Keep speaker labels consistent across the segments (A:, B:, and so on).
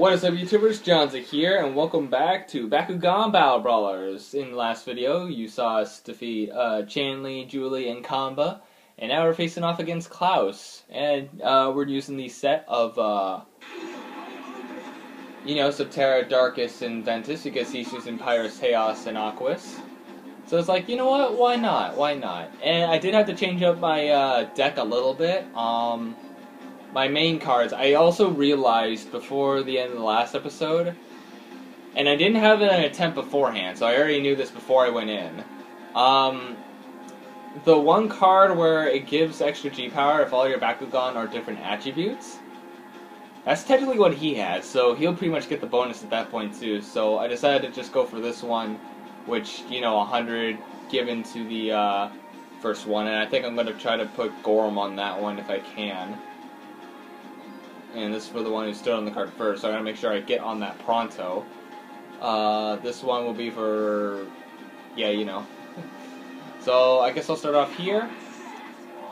A: What is up YouTubers, Johnzza here, and welcome back to Bakugan Battle Brawlers. In the last video, you saw us defeat uh, Chan Lee, Julie, and Komba, and now we're facing off against Klaus. And uh, we're using the set of, uh, you know, Subterra, Darkus, and Ventus, because he's using Pyrus, Chaos, and Aquos. So it's like, you know what, why not, why not? And I did have to change up my uh, deck a little bit. Um, my main cards, I also realized before the end of the last episode, and I didn't have an attempt beforehand, so I already knew this before I went in. Um, the one card where it gives extra G power if all your Bakugan are different attributes, that's technically what he has, so he'll pretty much get the bonus at that point too. So I decided to just go for this one, which, you know, 100 given to the uh, first one, and I think I'm going to try to put Gorm on that one if I can and this is for the one who stood on the card first, so I gotta make sure I get on that pronto. Uh, this one will be for, yeah, you know. so I guess I'll start off here,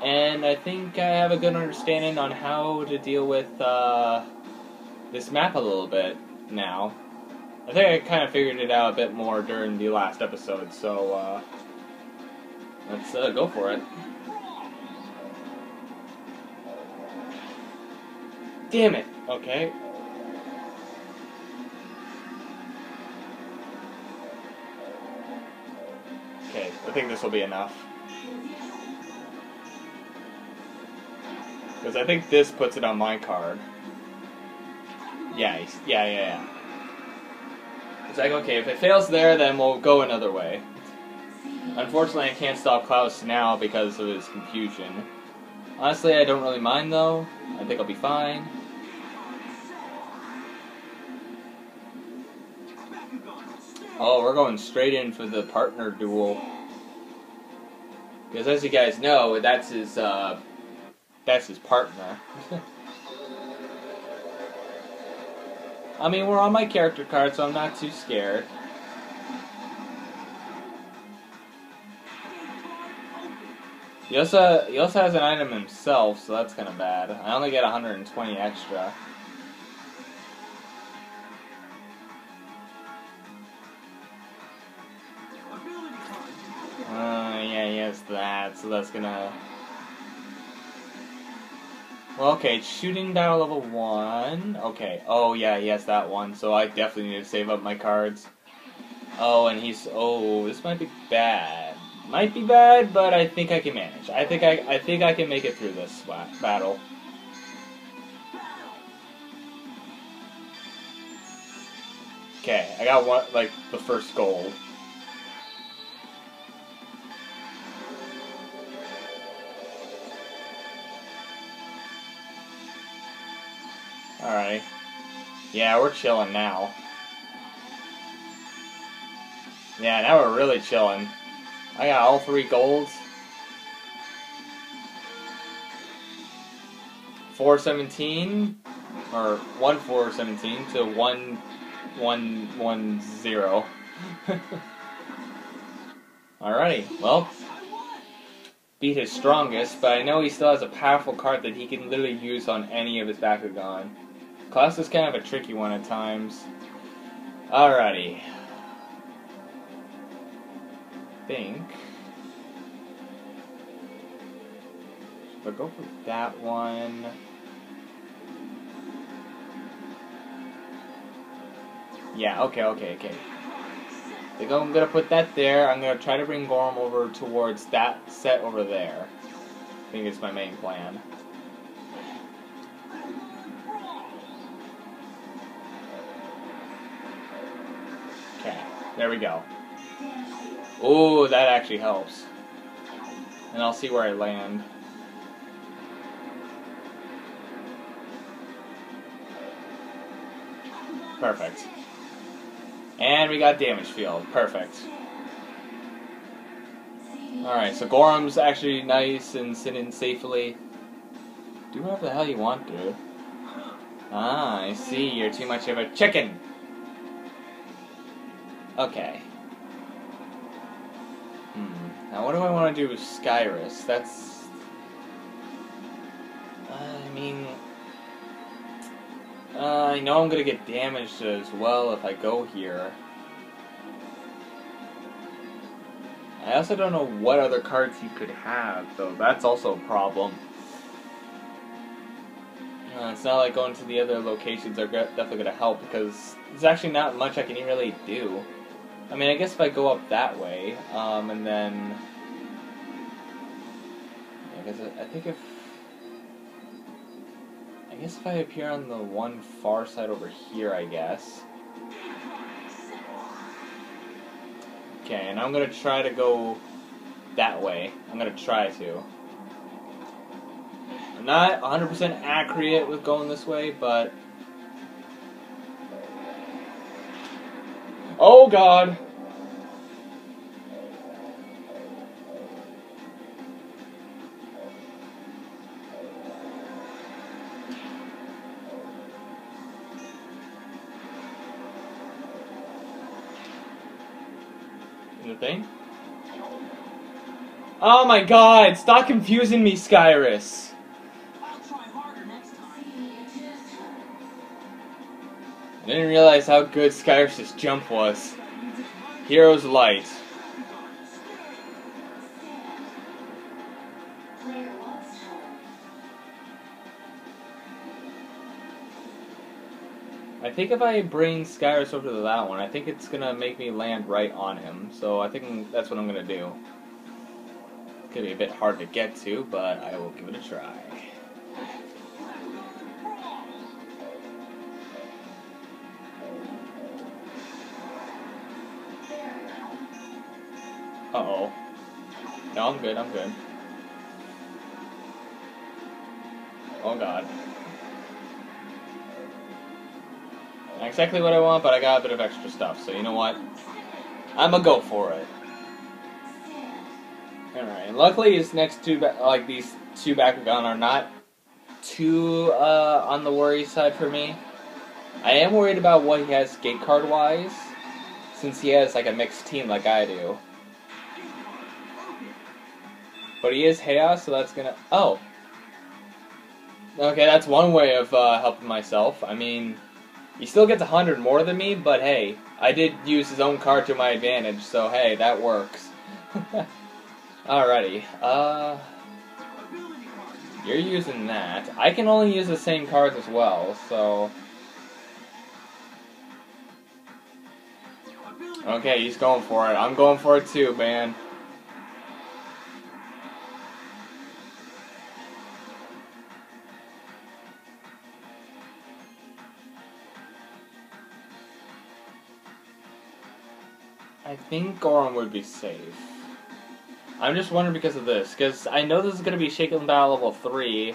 A: and I think I have a good understanding on how to deal with uh, this map a little bit now. I think I kind of figured it out a bit more during the last episode, so uh, let's uh, go for it. Damn it. Okay. Okay, I think this will be enough. Because I think this puts it on my card. Yeah, yeah, yeah, yeah. It's like, okay, if it fails there, then we'll go another way. Unfortunately, I can't stop Klaus now because of his confusion. Honestly, I don't really mind, though. I think I'll be fine. Oh, we're going straight in for the partner duel. Because as you guys know, that's his, uh, that's his partner. I mean, we're on my character card, so I'm not too scared. He also, he also has an item himself, so that's kind of bad. I only get 120 extra. That, so that's gonna... Well, okay, shooting battle level 1. Okay, oh yeah, yes, that one. So I definitely need to save up my cards. Oh, and he's... Oh, this might be bad. Might be bad, but I think I can manage. I think I, I think I can make it through this battle. Okay, I got one, like, the first gold. Alright. Yeah, we're chilling now. Yeah, now we're really chilling. I got all three golds. 417 or 1 417 to 1 1 1 0. Alrighty, well, beat his strongest, but I know he still has a powerful card that he can literally use on any of his Bakugan. Klaus is kind of a tricky one at times. Alrighty. think. But go for that one. Yeah, okay, okay, okay. I think I'm gonna put that there. I'm gonna try to bring Gorm over towards that set over there. I think it's my main plan. There we go. Oh, that actually helps. And I'll see where I land. Perfect. And we got damage field. Perfect. Alright, so Gorm's actually nice and sitting safely. Do whatever the hell you want, dude. Ah, I see. You're too much of a chicken. Okay. Hmm. Now, what do I want to do with Skyress? That's... I mean... Uh, I know I'm gonna get damaged as well if I go here. I also don't know what other cards he could have, though. That's also a problem. Uh, it's not like going to the other locations are definitely going to help because there's actually not much I can really do. I mean, I guess if I go up that way, um, and then... I guess I, think if... I guess if I appear on the one far side over here, I guess... Okay, and I'm gonna try to go that way. I'm gonna try to. I'm not 100% accurate with going this way, but... Oh god! thing? Oh my god, stop confusing me, Skyress. Didn't realize how good Skyress' jump was. Hero's Light. I think if I bring Skyress over to that one, I think it's gonna make me land right on him. So I think that's what I'm gonna do. Could be a bit hard to get to, but I will give it a try. Uh-oh. No, I'm good, I'm good. Oh god. Not exactly what I want, but I got a bit of extra stuff, so you know what? I'm gonna go for it. Alright, luckily his next two, like these two Bakugan are not too uh, on the worry side for me. I am worried about what he has gate card wise, since he has like a mixed team like I do. But he is Chaos, so that's gonna. Oh! Okay, that's one way of uh, helping myself. I mean, he still gets 100 more than me, but hey, I did use his own card to my advantage, so hey, that works. Alrighty, uh... You're using that. I can only use the same cards as well, so... Okay, he's going for it. I'm going for it too, man. Think Gorem would be safe. I'm just wondering because of this, because I know this is going to be Shaken Battle level 3,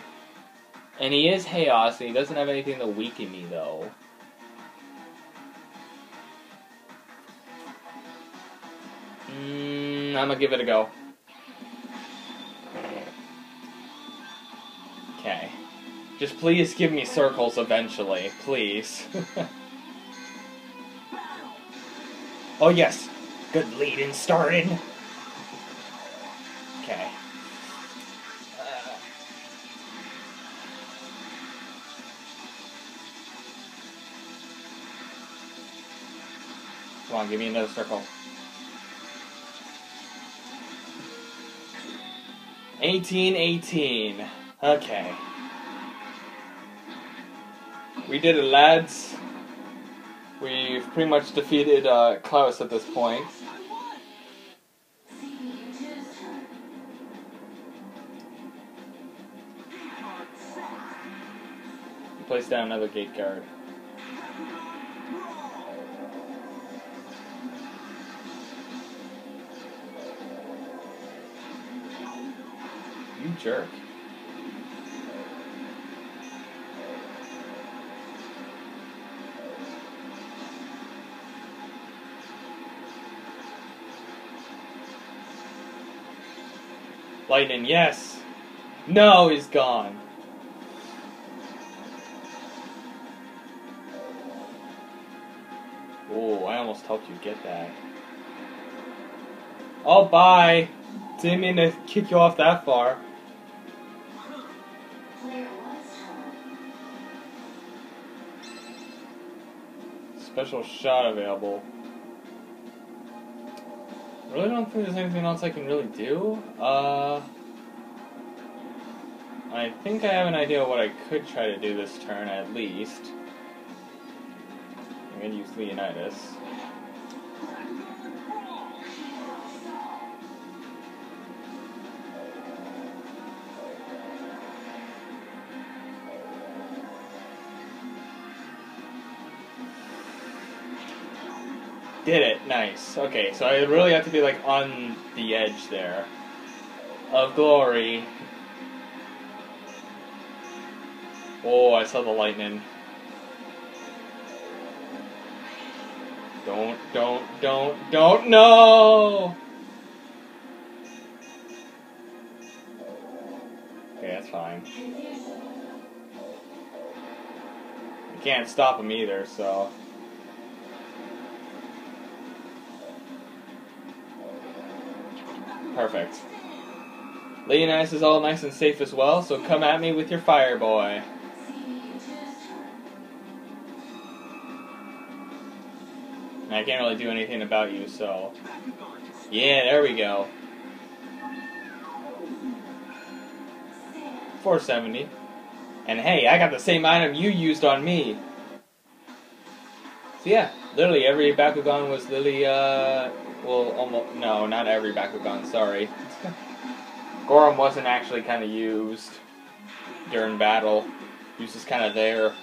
A: and he is Chaos, and he doesn't have anything to weaken me, though. Mm, I'm gonna give it a go. Okay. Just please give me circles eventually, please. oh yes, Good lead in starting. Okay. Come on, give me another circle. Eighteen, eighteen. Okay. We did it, lads. We've pretty much defeated uh, Klaus at this point. Place down another gate guard. You jerk. Lightning, yes. No, he's gone. Oh, I almost helped you get that. Oh, bye. Didn't mean to kick you off that far. special shot available. Really don't think there's anything else I can really do. Uh, I think I have an idea what I could try to do this turn at least. I'm gonna use Leonidas. Nice. Okay, so I really have to be like on the edge there. Of glory. Oh, I saw the lightning. Don't, don't, don't, don't, no! Okay, that's fine. I can't stop him either, so... Perfect. Leonidas is all nice and safe as well, so come at me with your fire boy. And I can't really do anything about you, so... Yeah, there we go. 470. And hey, I got the same item you used on me. So yeah, literally every Bakugan was literally, uh, well, almost, no, not every Bakugan, sorry. Gorem wasn't actually kind of used during battle. He was just kind of there.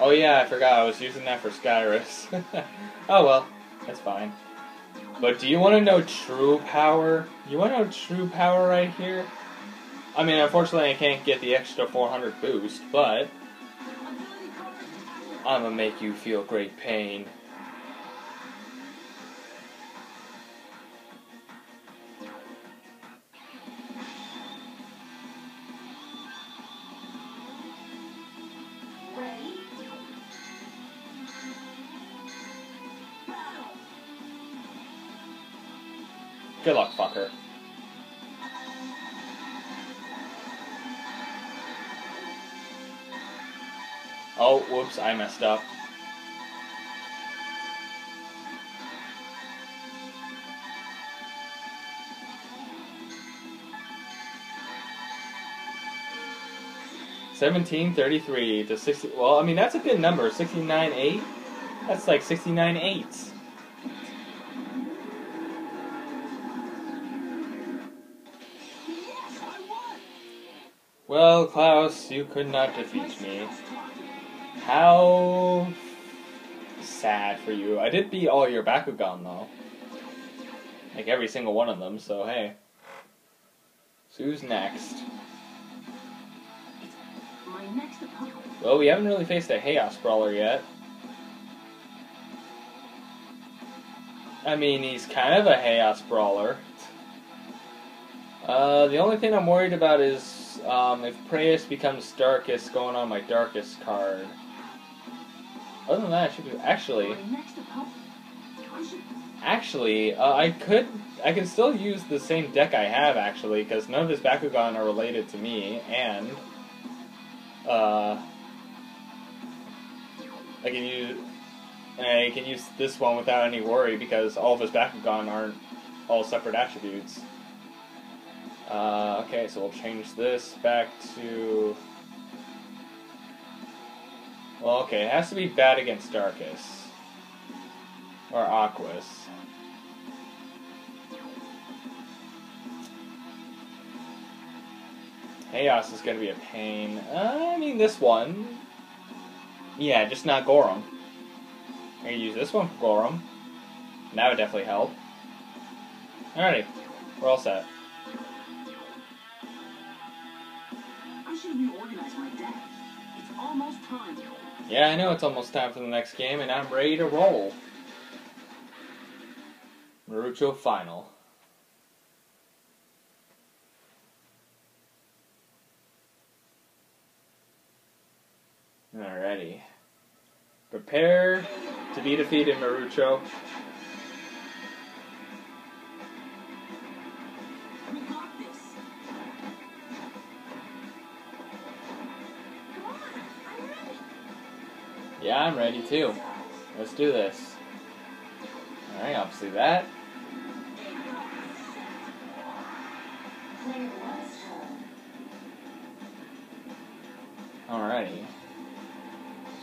A: Oh yeah, I forgot I was using that for Skyress. oh well, that's fine. But do you want to know true power? You want to know true power right here? I mean, unfortunately I can't get the extra 400 boost, but... I'm gonna make you feel great pain. Oh, whoops, I messed up. Seventeen thirty-three to sixty. Well, I mean that's a good number. Sixty-nine eight. That's like sixty-nine eights. Well, Klaus, you could not defeat me. How sad for you. I did beat all your Bakugan, though. Like every single one of them, so hey. So who's next? Well, we haven't really faced a Chaos Brawler yet. I mean, he's kind of a Chaos Brawler. Uh, the only thing I'm worried about is um, if Preyas becomes Darkus going on my Darkus card. Other than that, I should be actually. Actually, uh, I could. I can still use the same deck I have actually, because none of his Bakugan are related to me, and uh, I can use. I can use this one without any worry because all of his Bakugan aren't all separate attributes. Uh, okay, so we'll change this back to... Well, okay, it has to be bad against Darkus. Or Aquos. Chaos is gonna be a pain. Uh, I mean, this one... Yeah, just not Gorem. I can use this one for Gorem. That would definitely help. Alrighty, we're all set. almost time. Yeah, I know it's almost time for the next game, and I'm ready to roll. Marucho Final. Alrighty. Prepare to be defeated, Marucho. I'm ready too. Let's do this. Alright, obviously that. Alrighty.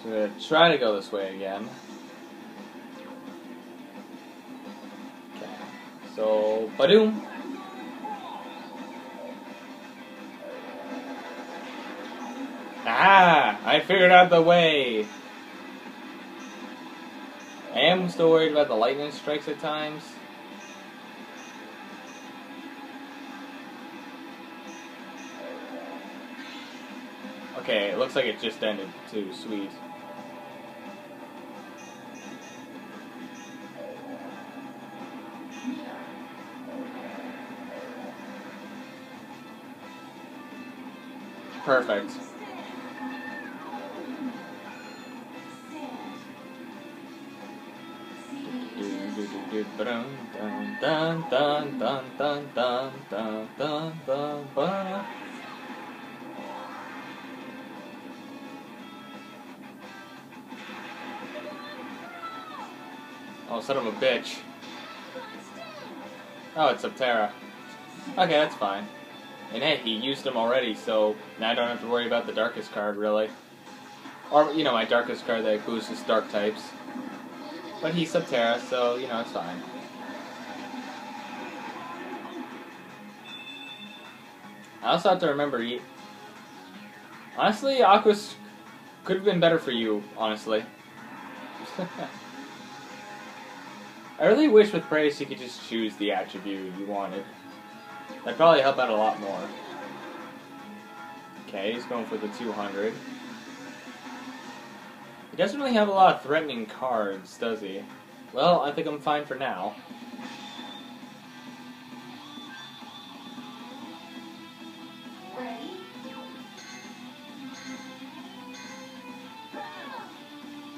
A: So we're gonna try to go this way again. Okay. So, badoom. Ah! I figured out the way! Am still worried about the lightning strikes at times. Okay, it looks like it just ended too. Sweet. Perfect. Oh, son of a bitch. Oh, it's Subterra. Okay, that's fine. And hey, he used him already, so now I don't have to worry about the Darkus card, really. Or, you know, my Darkus card that boosts Dark types. But he's Subterra, so, you know, it's fine. I also have to remember. Honestly, Aquos could have been better for you, honestly. I really wish with Preyas you could just choose the attribute you wanted. That'd probably help out a lot more. Okay, he's going for the 200. He doesn't really have a lot of threatening cards, does he? Well, I think I'm fine for now.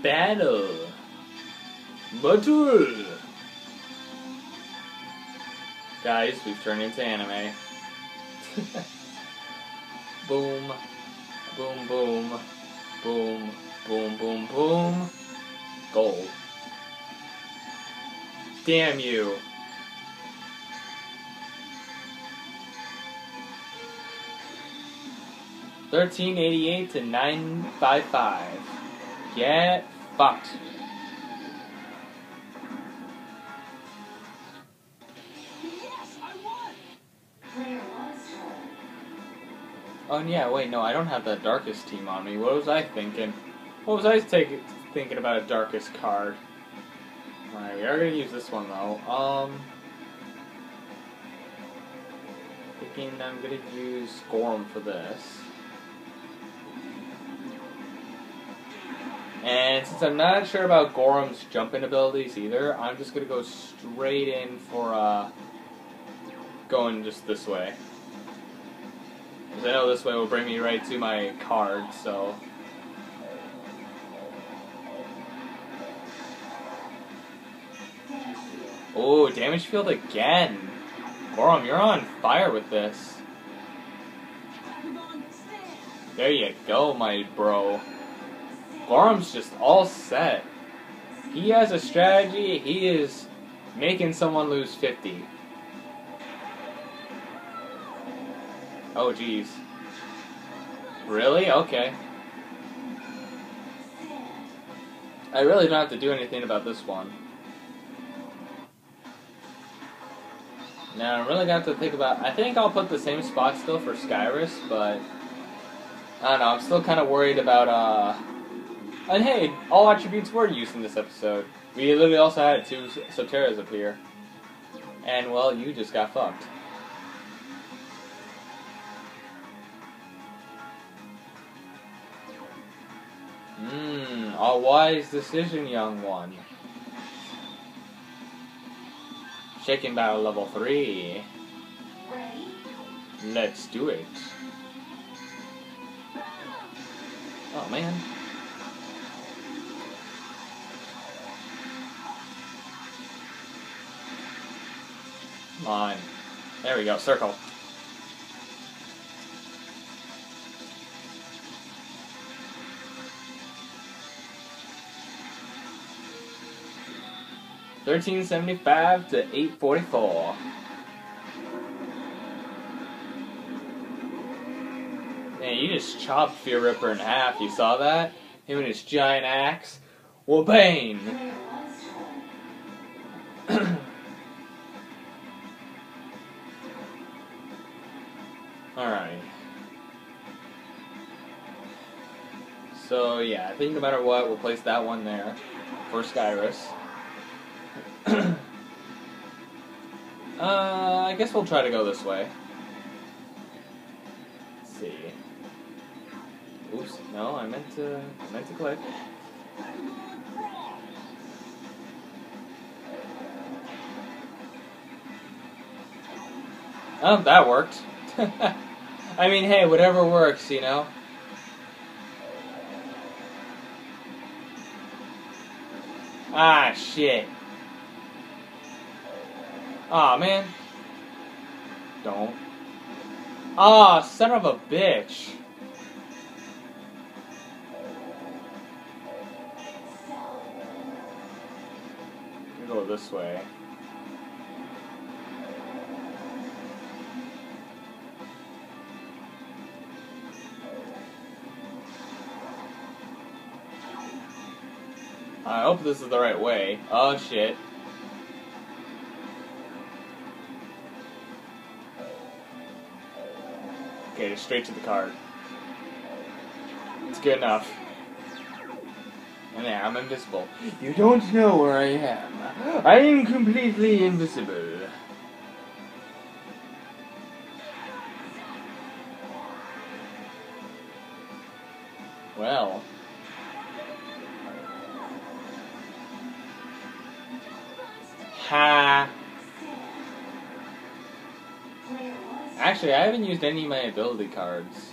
A: Battle! Battle! Guys, we've turned into anime. boom. Boom, boom. Boom. Boom, boom, boom. Gold. Damn you. Thirteen eighty eight to nine five five. Get fucked. Yes, I won! Oh yeah, wait, no, I don't have that Darkus team on me. What was I thinking? What was I take, thinking about a Darkus card? Alright, we are gonna use this one though. Um thinking I'm gonna use Gorm for this. And since I'm not sure about Gorm's jumping abilities either, I'm just gonna go straight in for uh going just this way. Because I know this way will bring me right to my card, so... Oh, damage field again! Gorm, you're on fire with this. There you go, my bro. Gorm's just all set. He has a strategy, he is making someone lose 50. Oh, jeez. Really? Okay. I really don't have to do anything about this one. Now, I'm really gonna have to think about... I think I'll put the same spot still for Skyress, but... I don't know, I'm still kind of worried about, uh... And hey, all attributes were used in this episode. We literally also had two Subterras appear. And, well, you just got fucked. Mmm, a wise decision, young one. Shaking Battle level 3. Let's do it. Oh man. Come on. There we go, circle. 1375 to 844. Man, you just chopped Fear Ripper in half. You saw that? Him and his giant axe. Well, Bane! Alright. So, yeah, I think no matter what, we'll place that one there for Skyress. uh, I guess we'll try to go this way. Let's see. Oops, no, I meant to, I meant to click. Oh, that worked. I mean, hey, whatever works, you know? Ah, shit. Aw, oh, man. Don't. Ah, oh, son of a bitch. Go this way. I hope this is the right way. Oh shit. Straight to the card. It's good enough. And there, I'm invisible. You don't know where I am. I am completely invisible. Actually, I haven't used any of my ability cards.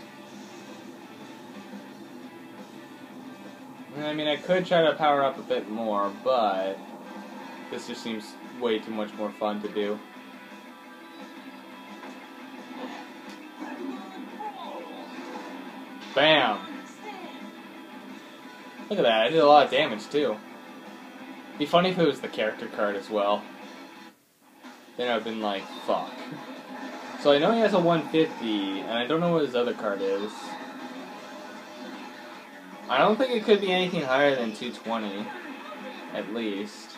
A: I mean, I could try to power up a bit more, but this just seems way too much more fun to do. Bam! Look at that, I did a lot of damage too. Be funny if it was the character card as well. Then I've been like, fuck. So I know he has a 150, and I don't know what his other card is. I don't think it could be anything higher than 220, at least.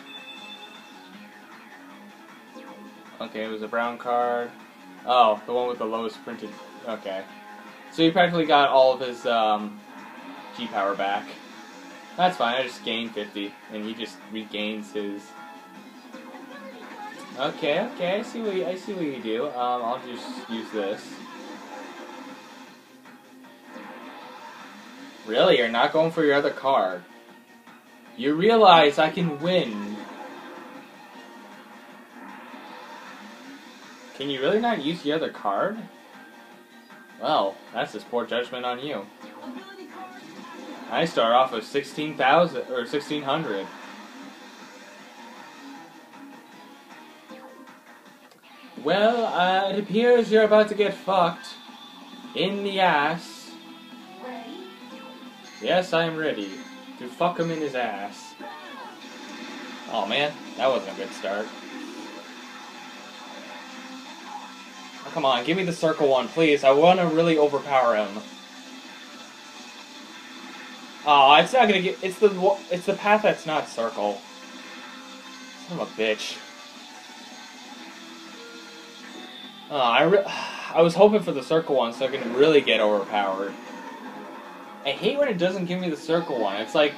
A: Okay, it was a brown card. Oh, the one with the lowest printed. Okay. So he practically got all of his um, G power back. That's fine, I just gained 50, and he just regains his... Okay, okay, I see what you, I see what you do. Um, I'll just use this. Really, you're not going for your other card. You realize I can win. Can you really not use the other card? Well, that's just poor judgment on you. I start off with 16,000 or 1600. Well, uh, it appears you're about to get fucked in the ass.
B: Ready?
A: Yes, I am ready to fuck him in his ass. Oh man, that wasn't a good start. Oh, come on, give me the circle one, please. I want to really overpower him. Oh, it's not gonna get. It's the it's the path that's not circle. Son of a bitch. Oh, I re I was hoping for the circle one so I can really get overpowered. I hate when it doesn't give me the circle one. It's like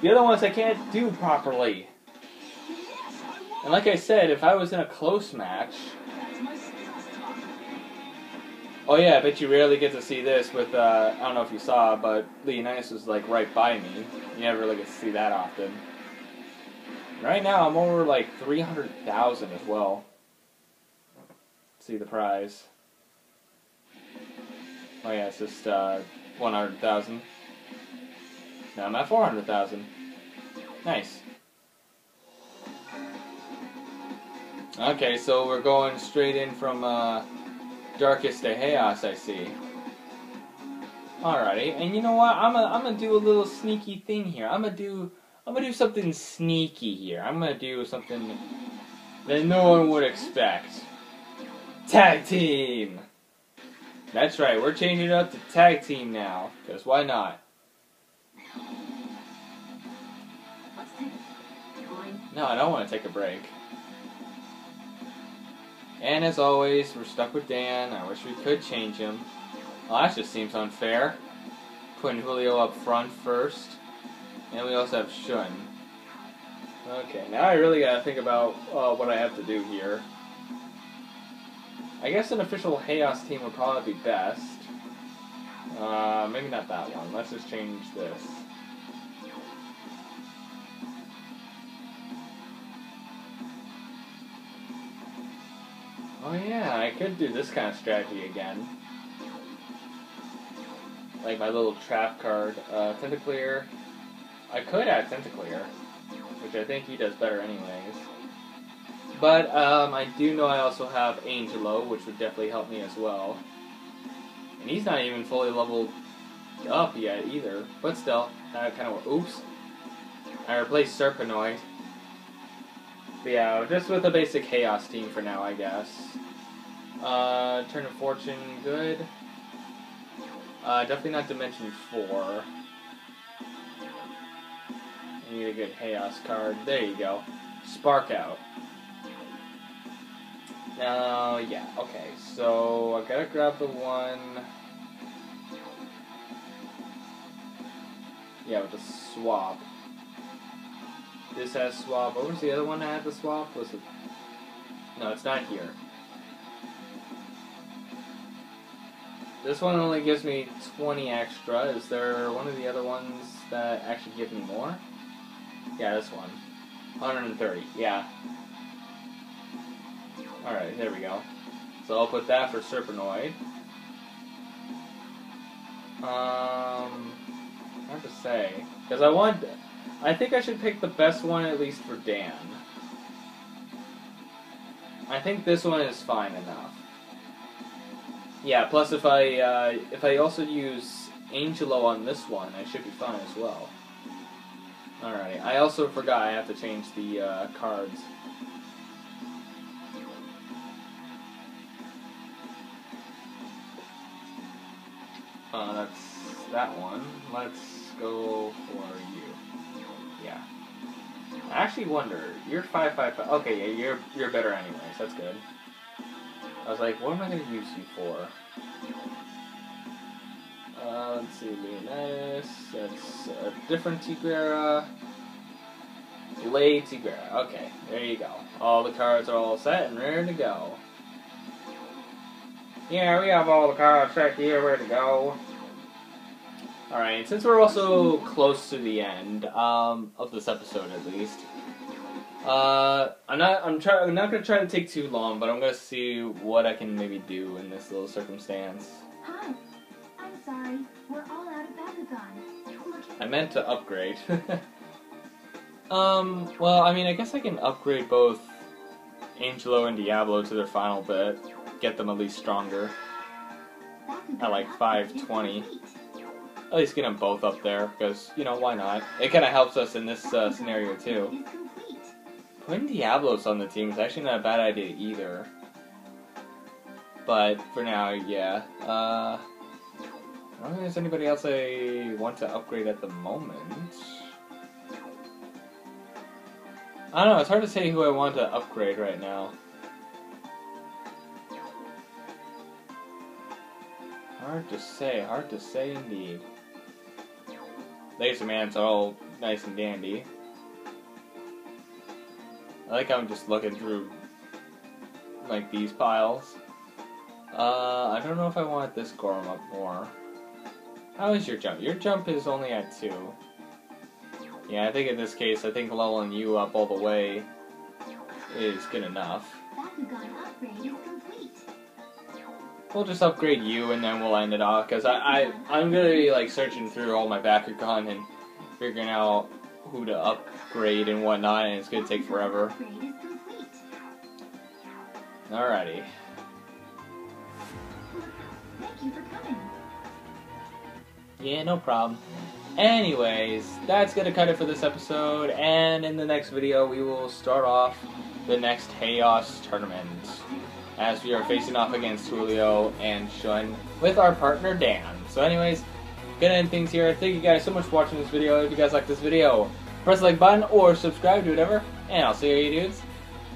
A: the other ones I can't do properly. And like I said, if I was in a close match, Oh yeah, I bet you rarely get to see this with, uh, I don't know if you saw, but Leonidas was like right by me. You never really get to see that often. Right now I'm over like 300,000 as well. See the prize. Oh yeah, it's just, uh, 100,000. Now I'm at 400,000. Nice. Okay, so we're going straight in from, uh, Darkus to Chaos, I see. Alrighty, and you know what? I'm gonna I'm gonna do a little sneaky thing here. I'm gonna do I'm gonna do something sneaky here. I'm gonna do something that no one would expect. Tag team! That's right, we're changing it up to tag team now. Because why not? No, I don't want to take a break. And as always, we're stuck with Dan. I wish we could change him. Well, that just seems unfair. Putting Julio up front first. And we also have Shun. Okay, now I really gotta think about uh, what I have to do here. I guess an official Chaos team would probably be best. Uh, maybe not that one. Let's just change this. Oh yeah, I could do this kind of strategy again. Like my little trap card. Uh, Tentaclear. I could add Tentaclear, which I think he does better anyways. But um, I do know I also have Angelo, which would definitely help me as well. And he's not even fully leveled up yet either. But still, that kind of... Oops. I replaced Serpenoid. But yeah, just with a basic Chaos team for now, I guess. Uh, Turn of Fortune, good. Uh, definitely not Dimension 4. I need a good Chaos card. There you go. Spark out. Now, yeah, okay, so I gotta grab the one... Yeah, with the swap. This has swap. What was the other one that had the swap? Was it... No, it's not here. This one only gives me 20 extra. Is there one of the other ones that actually give me more? Yeah, this one. 130, yeah. Alright, there we go. So I'll put that for Serpenoid. Um, hard to say. Because I want... I think I should pick the best one at least for Dan. I think this one is fine enough. Yeah, plus if I, uh, if I also use Angelo on this one, I should be fine as well. Alright, I also forgot I have to change the uh, cards. Uh, that's that one. Let's go for you. Yeah. I actually wonder. You're five five five. Okay, yeah, you're you're better anyways. That's good. I was like, what am I gonna use you for? Uh, let's see, Leonidas. That's a different Tigrera. Lay Tigrera. Okay, there you go. All the cards are all set and ready to go. Yeah, we have all the cards set here, ready to go. Alright, since we're also close to the end, um, of this episode at least, uh, I'm not, I'm try, I'm not gonna try to take too long, but I'm gonna see what I can maybe do in this little circumstance.
B: Hi. I'm sorry. We're all out of Bakugan.
A: I meant to upgrade. um, well, I mean, I guess I can upgrade both Angelo and Diablo to their final bit, get them at least stronger.
B: Bakugan
A: At like 520. At least get them both up there, because, you know, why not? It kind of helps us in this uh, scenario, too. Putting Diablos on the team is actually not a bad idea either. But for now, yeah. Uh, I don't think there's anybody else I want to upgrade at the moment. I don't know, it's hard to say who I want to upgrade right now. Hard to say, hard to say indeed. Laser Man's all nice and dandy. I like how I'm just looking through like these piles. Uh, I don't know if I want this Gorm up more. How is your jump? Your jump is only at two. Yeah, I think in this case, I think leveling you up all the way is good enough.
B: Bakugan upgrade.
A: We'll just upgrade you and then we'll end it off because I, I I'm gonna be like searching through all my Bakugan and figuring out who to upgrade and whatnot, and it's gonna take forever.
B: Upgrade is complete.
A: Alrighty.
B: Thank you for coming.
A: Yeah, no problem. Anyways, that's gonna cut it for this episode, and in the next video we will start off the next Chaos tournament as we are facing off against Julio and Shun with our partner Dan. So anyways, gonna end things here. Thank you guys so much for watching this video. If you guys like this video, press the like button or subscribe to whatever, and I'll see you dudes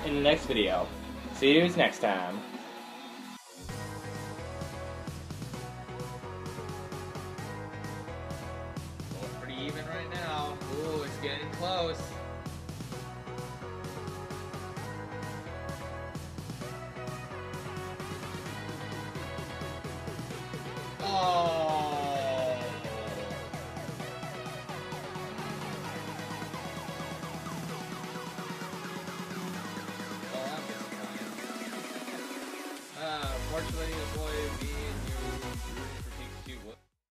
A: in the next video. See you dudes next time.